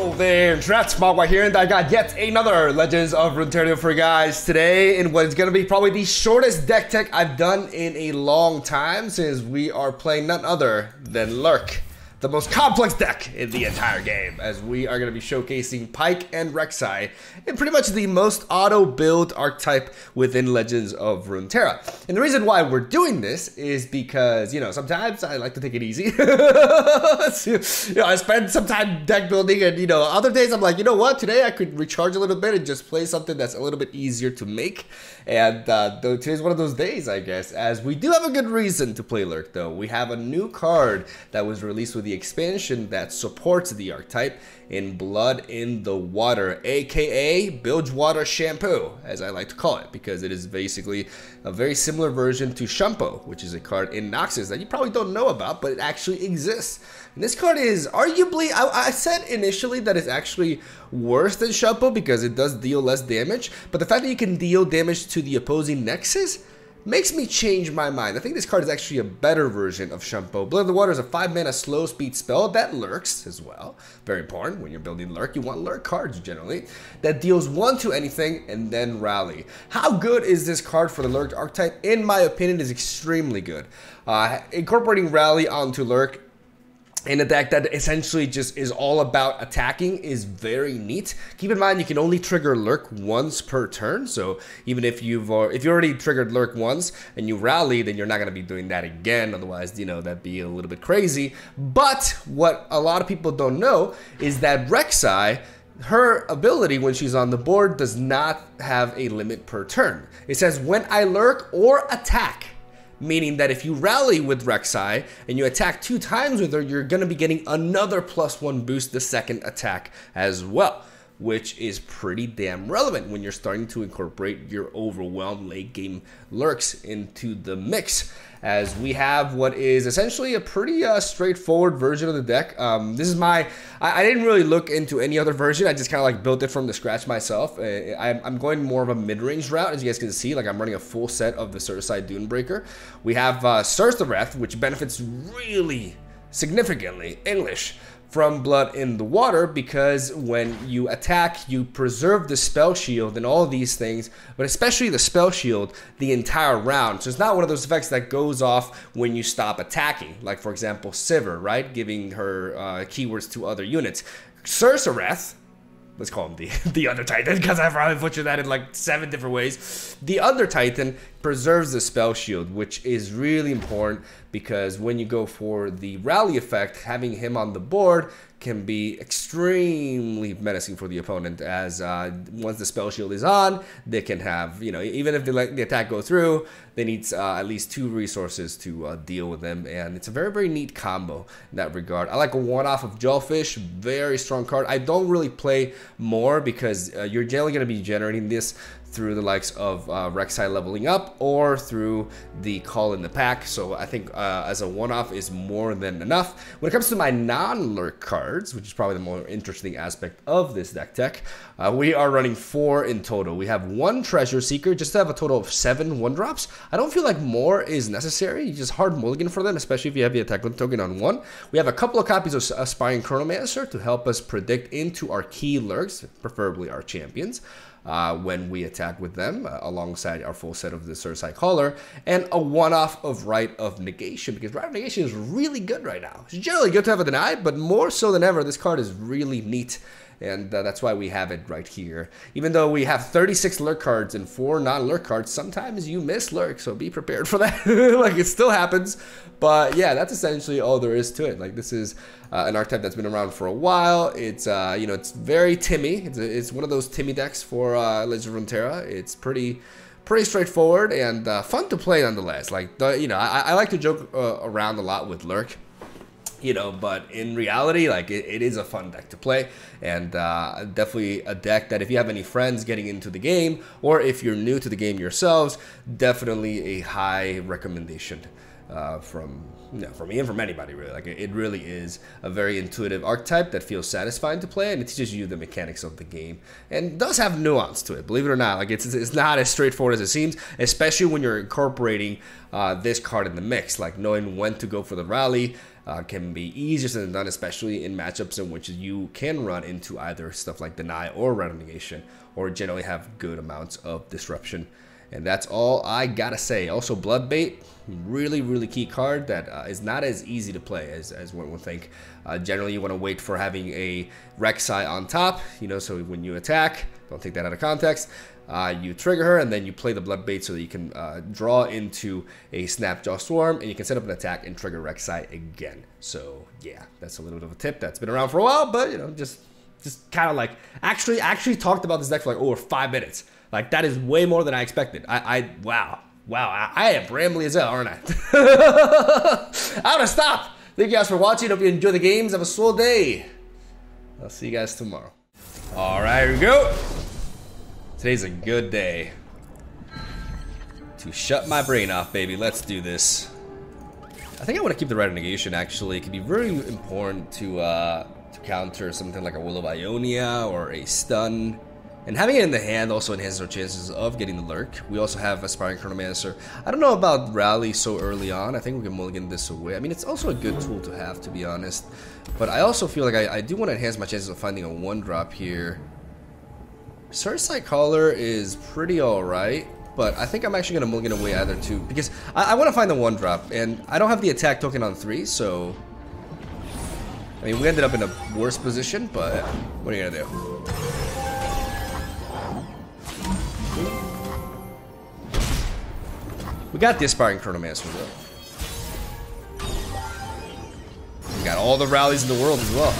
Hello there, Dratz Mogwai here, and I got yet another Legends of Runeterra for you guys today in what is going to be probably the shortest deck tech I've done in a long time since we are playing none other than Lurk the most complex deck in the entire game, as we are going to be showcasing Pyke and Rek'Sai in pretty much the most auto-build archetype within Legends of Runeterra. And the reason why we're doing this is because, you know, sometimes I like to take it easy. you know, I spend some time deck building and, you know, other days I'm like, you know what, today I could recharge a little bit and just play something that's a little bit easier to make. And uh, today's one of those days, I guess, as we do have a good reason to play Lurk, though. We have a new card that was released with the expansion that supports the archetype in Blood in the Water, aka Bilgewater Shampoo, as I like to call it, because it is basically a very similar version to Shampoo, which is a card in Noxus that you probably don't know about, but it actually exists. And this card is arguably, I, I said initially that it's actually worse than Shampoo because it does deal less damage, but the fact that you can deal damage to the opposing Nexus makes me change my mind. I think this card is actually a better version of Shampoo. Blood of the Water is a 5 mana slow speed spell that lurks as well. Very important when you're building lurk. You want lurk cards generally. That deals 1 to anything and then rally. How good is this card for the lurk archetype? In my opinion is extremely good. Uh, incorporating rally onto lurk in a deck that essentially just is all about attacking is very neat. Keep in mind you can only trigger Lurk once per turn, so even if you've uh, if you already triggered Lurk once and you rally, then you're not gonna be doing that again. Otherwise, you know that'd be a little bit crazy. But what a lot of people don't know is that Rek'Sai her ability when she's on the board does not have a limit per turn. It says when I lurk or attack meaning that if you rally with Rek'Sai and you attack two times with her, you're going to be getting another plus one boost the second attack as well which is pretty damn relevant when you're starting to incorporate your overwhelmed late game lurks into the mix. As we have what is essentially a pretty uh, straightforward version of the deck. Um, this is my, I, I, didn't really look into any other version. I just kind of like built it from the scratch myself. Uh, I, I'm going more of a mid-range route, as you guys can see. Like I'm running a full set of the Xer'sai Dunebreaker. We have uh, Wrath, which benefits really significantly English from blood in the water because when you attack, you preserve the spell shield and all these things, but especially the spell shield the entire round. So it's not one of those effects that goes off when you stop attacking, like for example, Sivir, right? Giving her uh, keywords to other units. Surthareth, let's call him the the Under Titan because I probably butchered that in like seven different ways. The Under Titan preserves the spell shield, which is really important because when you go for the rally effect, having him on the board can be extremely menacing for the opponent as uh, once the spell shield is on, they can have, you know, even if they let the attack go through, they need uh, at least two resources to uh, deal with them. And it's a very, very neat combo in that regard. I like a one-off of Jellyfish, very strong card. I don't really play more because uh, you're generally going to be generating this through the likes of uh, Rek'Sai leveling up or through the call in the pack. So I think uh, as a one-off is more than enough. When it comes to my non-lurk cards, which is probably the more interesting aspect of this deck tech, uh, we are running four in total. We have one Treasure Seeker, just to have a total of seven one-drops. I don't feel like more is necessary. You just hard mulligan for them, especially if you have the attack token on one. We have a couple of copies of Aspiring Chronomancer to help us predict into our key lurks, preferably our champions uh, when we attack with them uh, alongside our full set of the Xer'sai Caller, and a one-off of Rite of Negation, because Rite of Negation is really good right now. It's generally good to have a deny, but more so than ever, this card is really neat and uh, that's why we have it right here. Even though we have 36 lurk cards and four non-lurk cards, sometimes you miss lurk, so be prepared for that. like it still happens, but yeah, that's essentially all there is to it. Like this is uh, an archetype that's been around for a while. It's uh, you know it's very Timmy. It's, a, it's one of those Timmy decks for uh, Legend of Runeterra. It's pretty pretty straightforward and uh, fun to play nonetheless. Like the, you know I, I like to joke uh, around a lot with lurk you know but in reality like it, it is a fun deck to play and uh, definitely a deck that if you have any friends getting into the game or if you're new to the game yourselves definitely a high recommendation uh, from you know, from me and from anybody really. Like it really is a very intuitive archetype that feels satisfying to play, and it teaches you the mechanics of the game, and does have nuance to it. Believe it or not, like it's it's not as straightforward as it seems, especially when you're incorporating uh, this card in the mix. Like knowing when to go for the rally uh, can be easier than done, especially in matchups in which you can run into either stuff like deny or renegation, or generally have good amounts of disruption. And that's all I gotta say. Also, Bloodbait, really, really key card that uh, is not as easy to play as, as one would think. Uh, generally, you want to wait for having a Rek'Sai on top, you know, so when you attack, don't take that out of context. Uh, you trigger her, and then you play the Bloodbait so that you can uh, draw into a Snapjaw Swarm, and you can set up an attack and trigger Rek'Sai again. So, yeah, that's a little bit of a tip that's been around for a while, but, you know, just just kind of like actually actually talked about this deck for like over five minutes. Like that is way more than I expected. I, I wow, wow, I, I am rambly as hell, aren't I? I'm gonna stop. Thank you guys for watching. Hope you enjoy the games. Have a swell day. I'll see you guys tomorrow. All right, here we go. Today's a good day to shut my brain off, baby. Let's do this. I think I want to keep the red negation. Actually, it can be very important to uh, to counter something like a Will of Ionia or a stun. And having it in the hand also enhances our chances of getting the lurk. We also have Aspiring Chronomancer. I don't know about Rally so early on. I think we can mulligan this away. I mean, it's also a good tool to have, to be honest. But I also feel like I, I do want to enhance my chances of finding a 1-drop here. Xer'sai Caller is pretty alright. But I think I'm actually going to mulligan away either too. Because I, I want to find the 1-drop. And I don't have the attack token on 3, so... I mean, we ended up in a worse position, but what are you going to do? Got the Aspiring Chronomancer though. We got all the rallies in the world as well.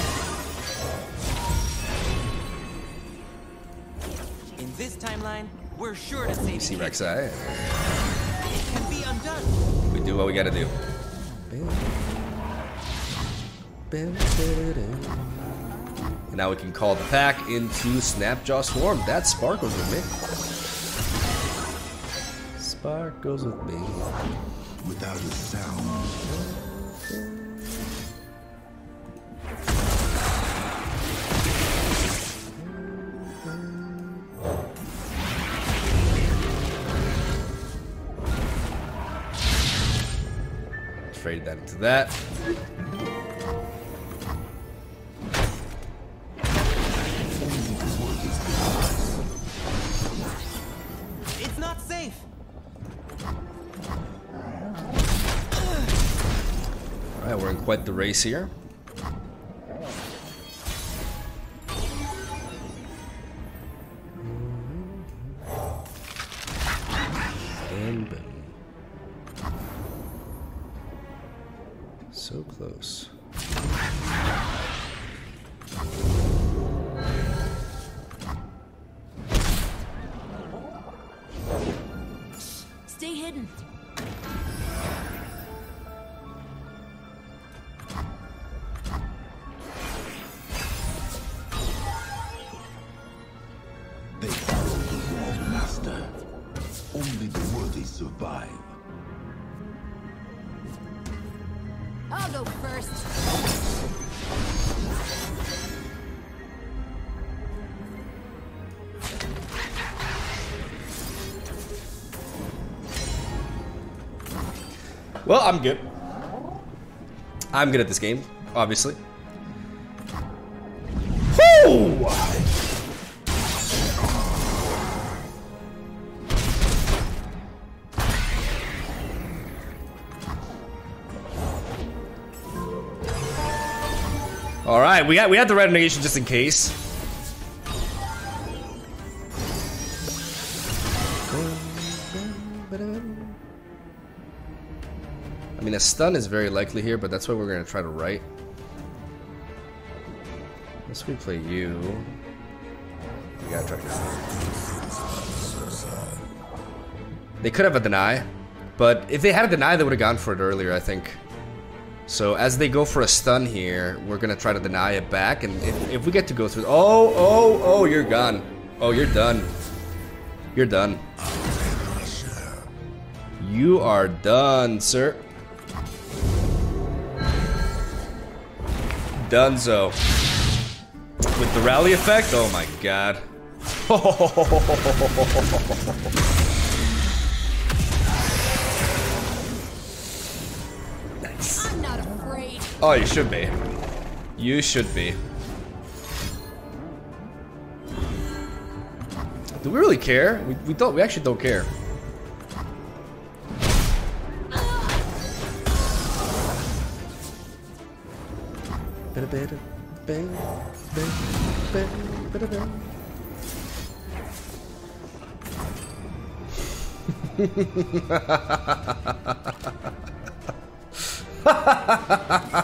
In this timeline, we're sure to save See Rek'Sai. It can be undone. We do what we gotta do. And now we can call the pack into Snapjaw Swarm. That sparkles with me spark goes with me. Without a sound. Trade that into that. The race here. Well, I'm good. I'm good at this game, obviously. We got we had the red negation just in case. I mean, a stun is very likely here, but that's what we're gonna try to write. Let's we play you. We gotta try to. They could have a deny, but if they had a deny, they would have gone for it earlier. I think. So as they go for a stun here, we're gonna try to deny it back, and if, if we get to go through, oh, oh, oh, you're gone. Oh, you're done. You're done. You are done, sir. Dunzo. With the rally effect? Oh my god. Oh, you should be. You should be. Do we really care? We, we don't. We actually don't care.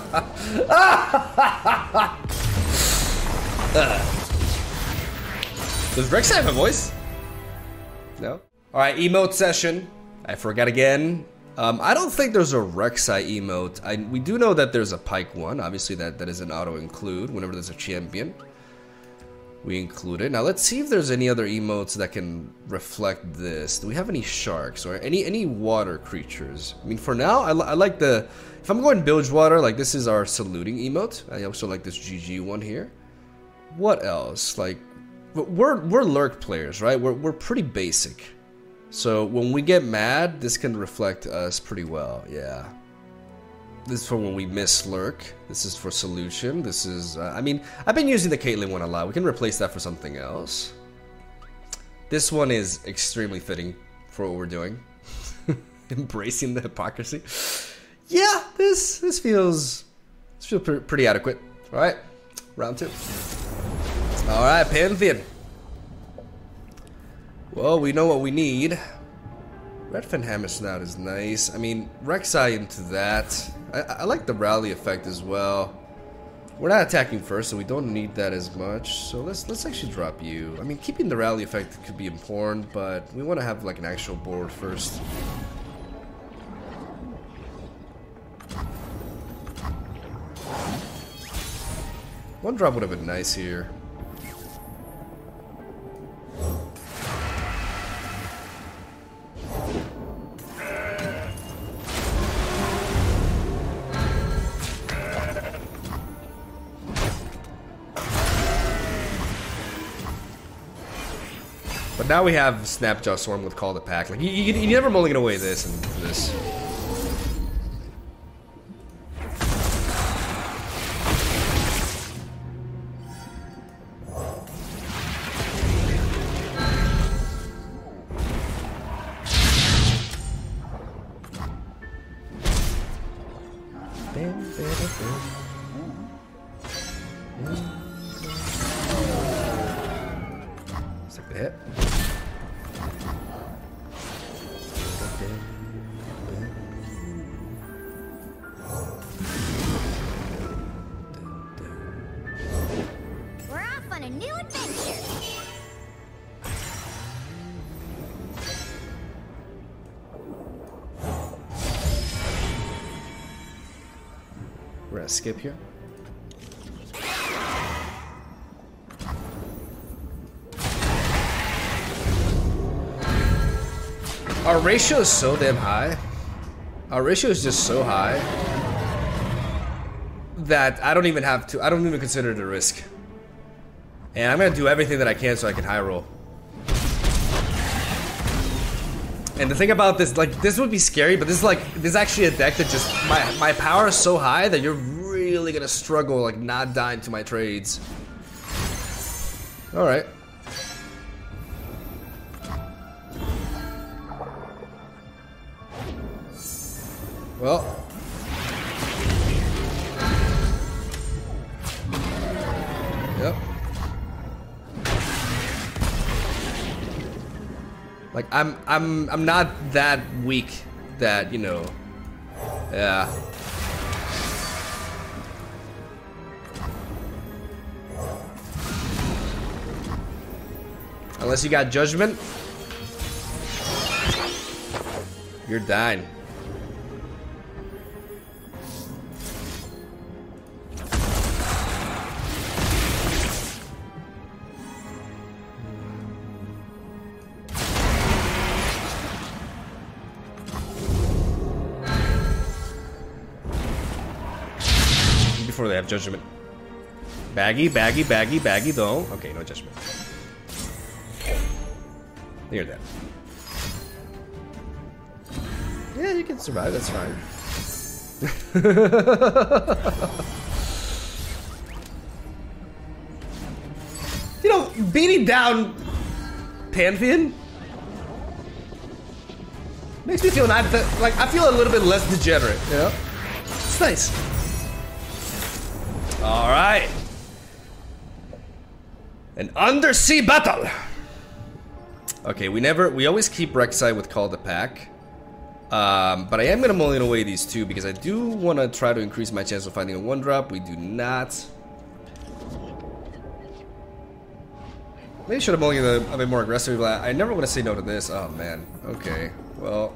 Does Rex have a voice? No? Alright, emote session. I forgot again. Um, I don't think there's a Rek'Sai emote. I, we do know that there's a Pyke one. Obviously, that, that is an auto-include whenever there's a champion. We include it. Now, let's see if there's any other emotes that can reflect this. Do we have any sharks or any any water creatures? I mean, for now, I, I like the... If I'm going bilge water, like this is our saluting emote. I also like this GG one here. What else? Like, we're we're lurk players, right? We're we're pretty basic. So when we get mad, this can reflect us pretty well. Yeah. This is for when we miss lurk. This is for solution. This is, uh, I mean, I've been using the Caitlyn one a lot. We can replace that for something else. This one is extremely fitting for what we're doing. Embracing the hypocrisy. Yeah, this this feels this feels pre pretty adequate. All right, round two. All right, Pantheon. Well, we know what we need. Redfin Hammer Snout is nice. I mean, Rek'Sai into that. I, I like the rally effect as well. We're not attacking first, so we don't need that as much. So let's let's actually drop you. I mean, keeping the rally effect could be important, but we want to have like an actual board first. One drop would have been nice here. Now we have Snapjaw Swarm with Call to Pack. Like, you, you, you never mulligan away this and this. Like the hit. Skip here. Our ratio is so damn high. Our ratio is just so high that I don't even have to. I don't even consider it a risk. And I'm gonna do everything that I can so I can high roll. And the thing about this, like, this would be scary, but this is like, this is actually a deck that just, my, my power is so high that you're gonna struggle, like, not dying to my trades. Alright. Well. Yep. Like I'm I'm I'm not that weak that, you know. Yeah. Unless you got judgment. You're dying. before they have judgment. Baggy, baggy, baggy, baggy though. Okay, no judgment. Near that. Yeah, you can survive, that's fine. you know, beating down Pantheon makes me feel not like I feel a little bit less degenerate. Know, it's nice. All right, an undersea battle. Okay, we never, we always keep Rek'Sai with Call the Pack. Um, but I am gonna mulligan away these two because I do want to try to increase my chance of finding a one drop. We do not. Maybe should have mulliganed a, a bit more aggressively, But I never want to say no to this. Oh man. Okay. Well.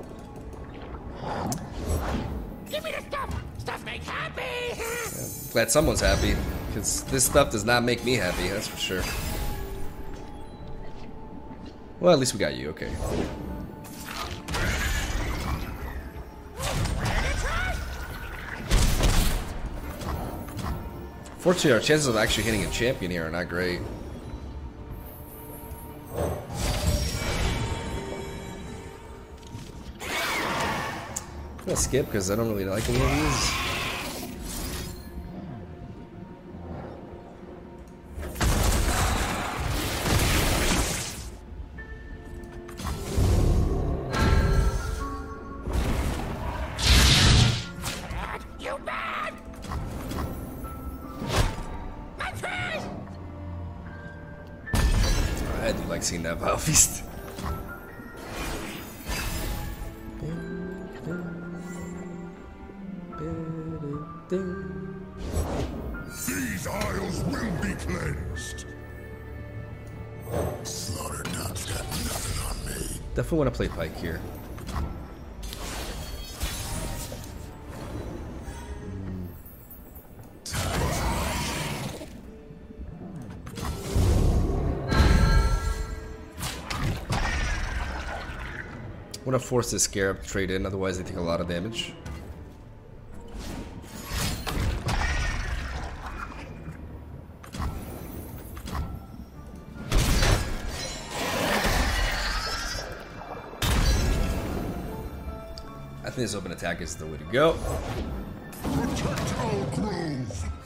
Give me the stuff! Stuff makes happy! Glad someone's happy because this stuff does not make me happy. That's for sure. Well, at least we got you. Okay. Fortunately, our chances of actually hitting a champion here are not great. I'm gonna skip because I don't really like any of these. Want to play Pyke here. I want to force this Scarab trade in, otherwise they take a lot of damage. This open attack is the way to go. Protect our.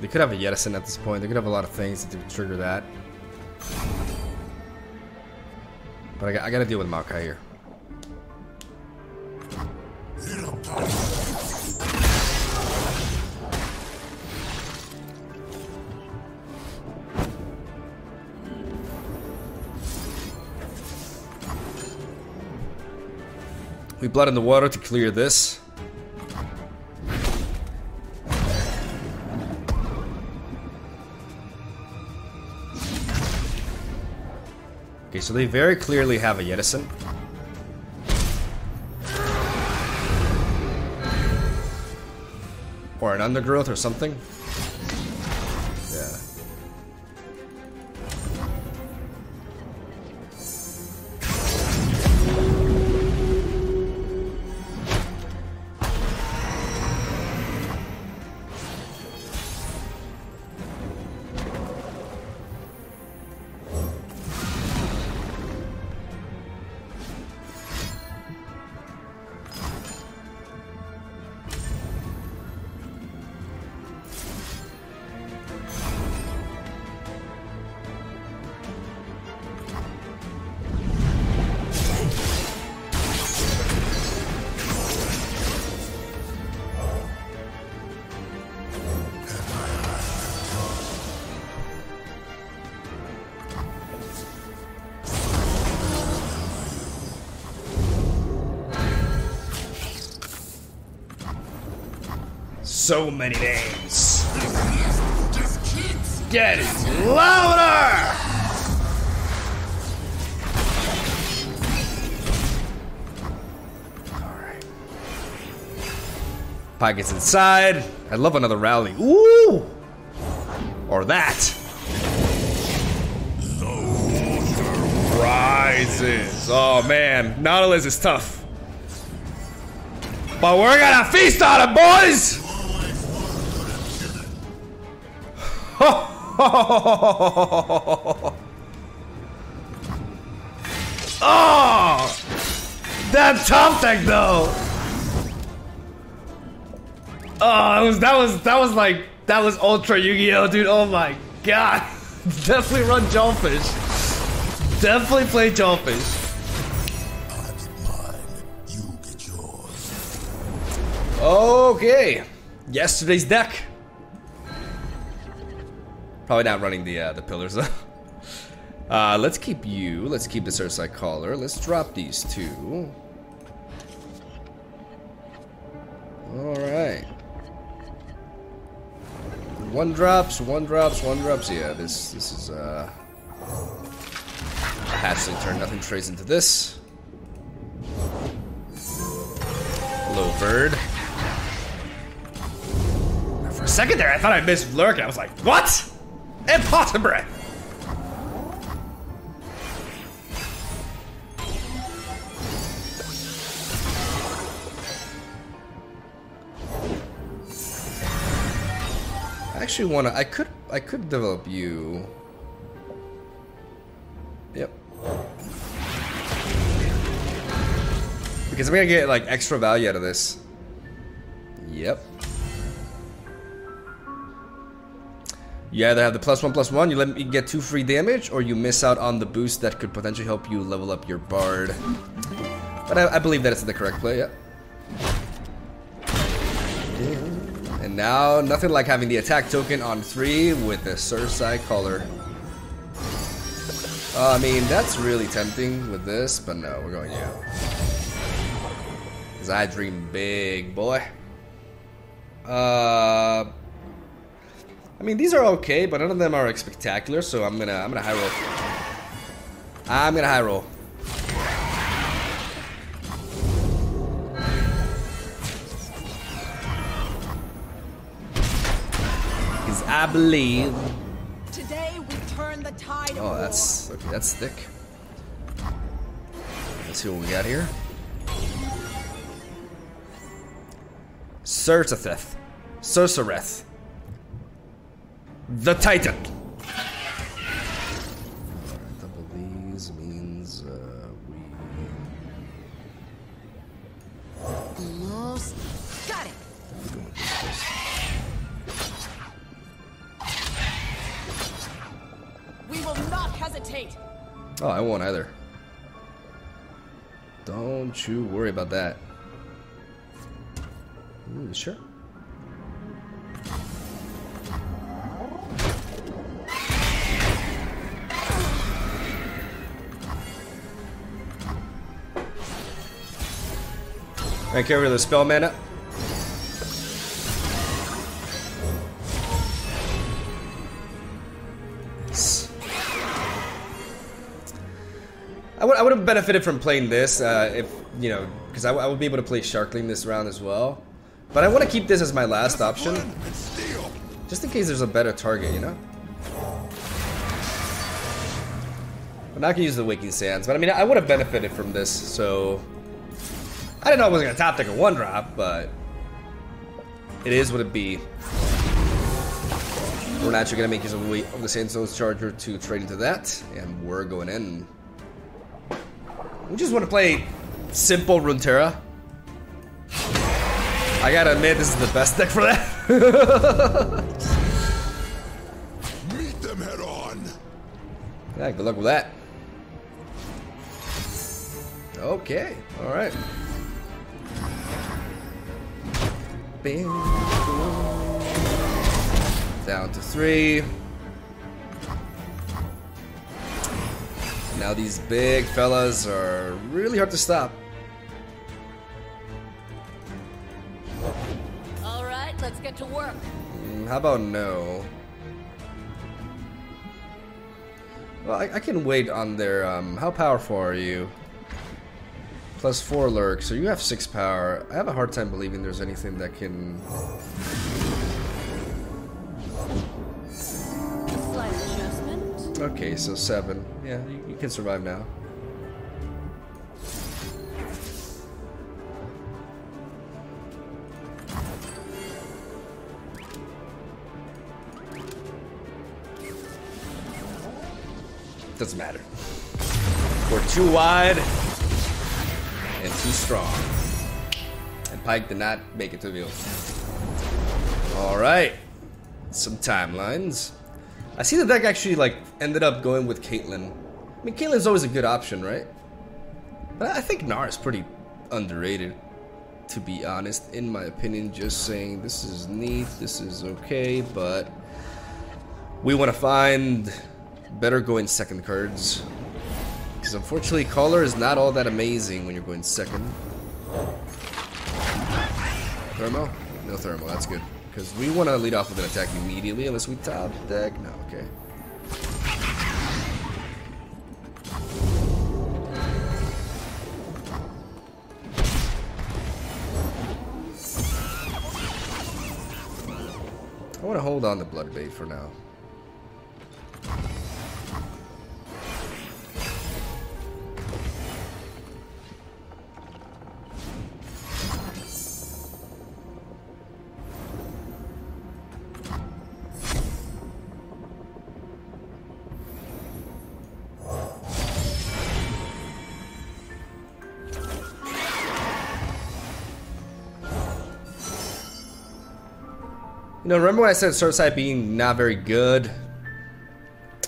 They could have a Yedison at this point. They could have a lot of things to trigger that. But I, got- I gotta deal with Maokai here. We blood in the water to clear this. So they very clearly have a Yedison. Or an undergrowth or something. So many names. Keeps Getting louder! Alright. Pie gets inside. I love another rally. Ooh! Or that. Rises. Oh man, Nautilus is tough. But we're gonna feast on it, boys! Oh! That top deck though! Oh, that was that was that was like that was ultra Yu-Gi-Oh, dude. Oh my god. Definitely run Jaull-fish. Definitely play Jaull-fish. mine. You get yours. Okay. Yesterday's deck. Probably not running the uh, the pillars though. Uh, let's keep you. Let's keep the Xer'sai Caller. Let's drop these two. All right. One drops, one drops, one drops. Yeah, this this is uh, hatchling turn. Nothing trades into this. Hello, bird. For a second there, I thought I missed lurk. and I was like, what? Impossible! I actually want to. I could. I could develop you. Yep. Because I'm gonna get like extra value out of this. Yep. You either have the plus one plus one, you let me get two free damage, or you miss out on the boost that could potentially help you level up your bard. But I, I believe that it's the correct play, yeah. And now, nothing like having the attack token on three with the Xer'sai Caller. Uh, I mean, that's really tempting with this, but no, we're going you. Because I dream big, boy. Uh, I mean, these are okay, but none of them are spectacular, so I'm gonna, I'm gonna high roll. I'm gonna high roll. Because I believe Today we turn the tide Oh, that's okay. That's thick. Let's see what we got here. Cersetheth. Cercereth. The Titan. Double these means uh, we. Almost got it. go with this first. We will not hesitate. Oh, I won't either. Don't you worry about that. Ooh, sure. I get rid of the spell mana. I would, I would have benefited from playing this uh, if, you know, because I, I would be able to play Sharkling this round as well. But I want to keep this as my last option, just in case there's a better target, you know? I'm not gonna use the Waking Sands, but I mean, I would have benefited from this, so... I didn't know I wasn't gonna top deck a one drop, but... It is what it be. We're naturally gonna make use of the of the Sandstone's Charger to trade into that, and we're going in. We just want to play simple Runeterra. I gotta admit, this is the best deck for that. Meet them head on. yeah, good luck with that. Okay, alright. Down to three. Now these big fellas are really hard to stop. All right, let's get to work. how about no? Well, I, I can wait on their, um, how powerful are you? Plus four lurk, so you have six power. I have a hard time believing there's anything that can... Okay, so seven. Yeah, you, you can survive now. Doesn't matter. We're too wide too strong. And Pyke did not make it to the field. Alright. Some timelines. I see the deck actually like ended up going with Caitlyn. I mean, Caitlyn's always a good option, right? But I think Nara is pretty underrated, to be honest. In my opinion, just saying this is neat, this is okay, but we want to find better going second cards. Because unfortunately, Caller is not all that amazing when you're going second. Thermo? No thermo, that's good. Because we want to lead off with an attack immediately unless we top deck. No, okay. I want to hold on to Bloodbait for now. Know, remember when I said Surfside being not very good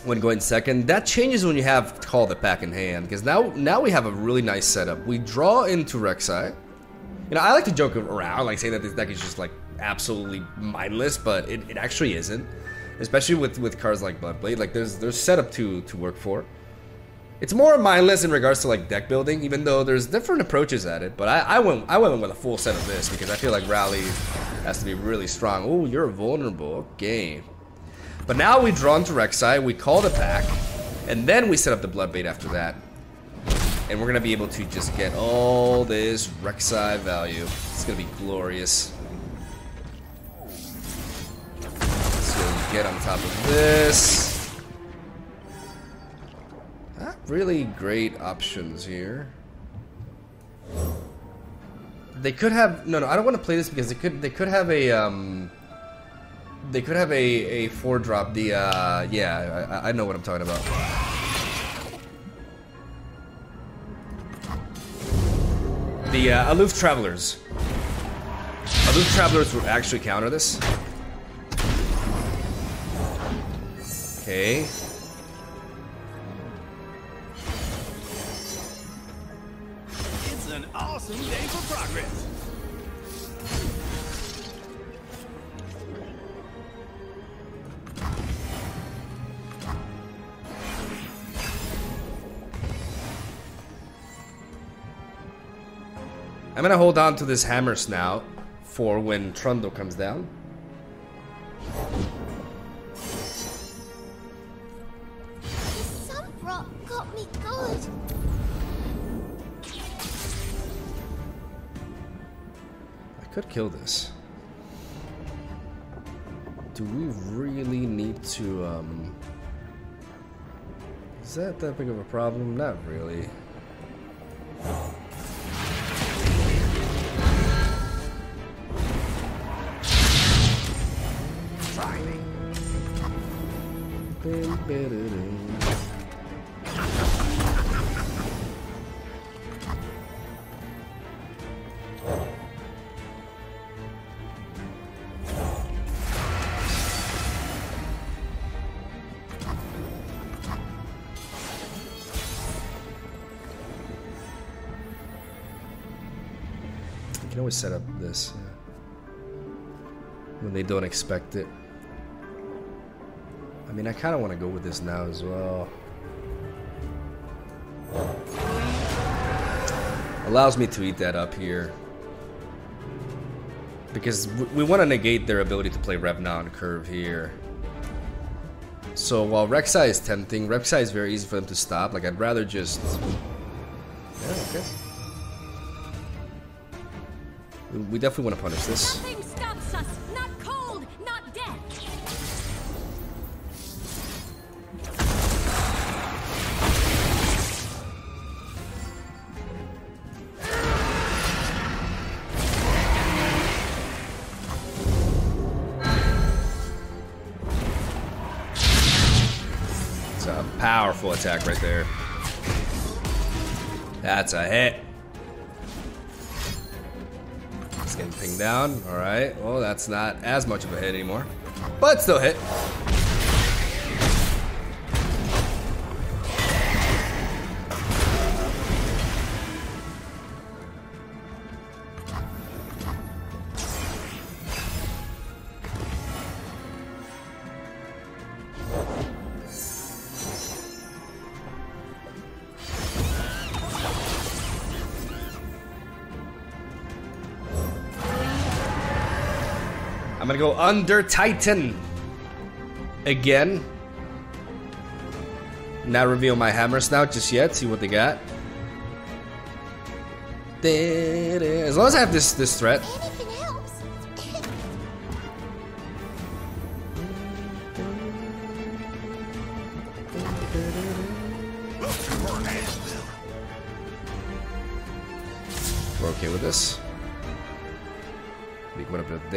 when going second? That changes when you have Call the Pack in hand, because now now we have a really nice setup. We draw into Rek'Sai. You know, I like to joke around, like saying that this deck is just like absolutely mindless, but it, it actually isn't. Especially with, with cards like Bloodbait, like there's there's setup to to work for. It's more mindless in regards to like deck building, even though there's different approaches at it. But I, I went I went with a full set of this because I feel like Rally has to be really strong. Oh, you're vulnerable. Okay. But now we draw into Rek'Sai, we call the pack, and then we set up the Bloodbait after that. And we're gonna be able to just get all this Rek'Sai value. It's gonna be glorious. So get on top of this. Not really great options here. They could have no no. I don't want to play this because they could they could have a um. They could have a a four drop. The uh yeah I, I know what I'm talking about. The uh, aloof travelers. Aloof travelers would actually counter this. Okay. It's an awesome day I'm gonna hold on to this hammer snout for when Trundle comes down. Rock got me good. Could kill this. Do we really need to, um... Is that that big of a problem? Not really. Always set up this when they don't expect it. I mean, I kind of want to go with this now as well. Allows me to eat that up here. Because we want to negate their ability to play Revna on curve here. So while Rek'Sai is tempting, Rek'Sai is very easy for them to stop. Like, I'd rather just... Yeah, okay. We- definitely want to punish this. Nothing stops us. Not cold, not death. It's a powerful attack right there. That's a hit. Down. All right. Well, that's not as much of a hit anymore, but still hit. I'm gonna go under Titan again. Not reveal my hammer snout just yet. See what they got. As long as I have this this threat,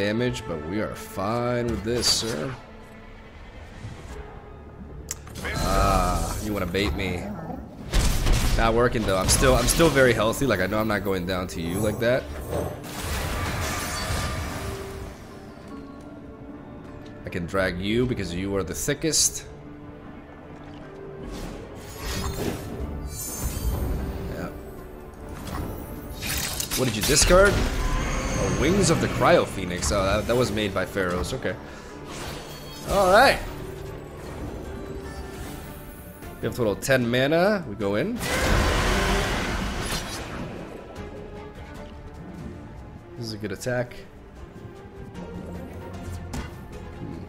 damage, but we are fine with this, sir. Ah, you want to bait me? Not working though. I'm still I'm still very healthy. Like I know I'm not going down to you like that. I can drag you because you are the thickest. Yeah. What did you discard? Oh, Wings of the Cryo Phoenix. Oh, that, that was made by Pharaohs. Okay. All right. We have total of 10 mana. We go in. This is a good attack. Hmm.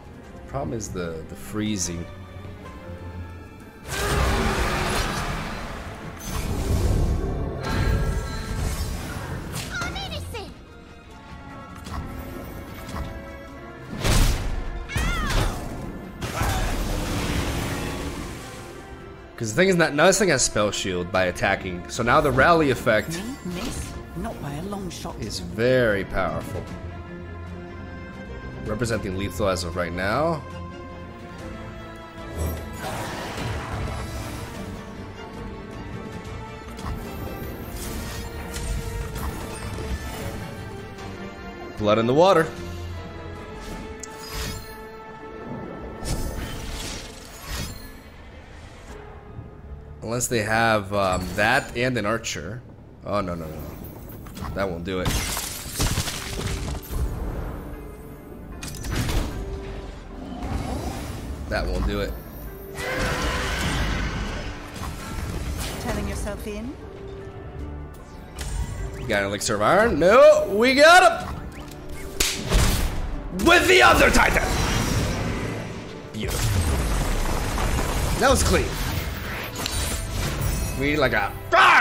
Problem is the, the freezing. Thing is that now this thing has spell shield by attacking. So now the rally effect Miss? Not by a long shot. is very powerful. Representing lethal as of right now. Blood in the water. Unless they have um, that and an archer. Oh, no, no, no. That won't do it. That won't do it. Telling yourself in? Got an elixir of iron? No, we got him! With the other titan! Beautiful. That was clean. We like a ah!